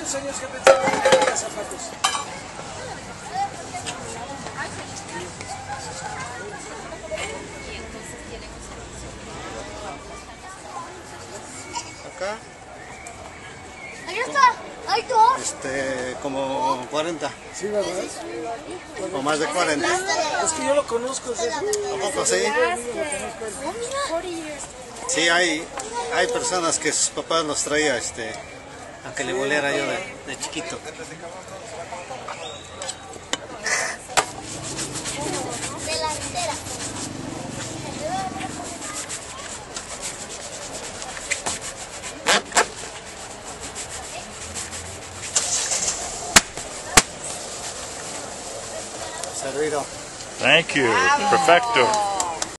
¿Cuántos años que pensaba que tenía zapatos? Acá, Ahí está. Hay dos. este, como 40 Sí, ¿verdad? o más de 40. Es que yo lo conozco. ¿A poco sí? Oh. Sí, hay, hay personas que sus papás los traía este, a que le volera yo de, de chiquito. Delantera. Servido. Thank you. Perfecto.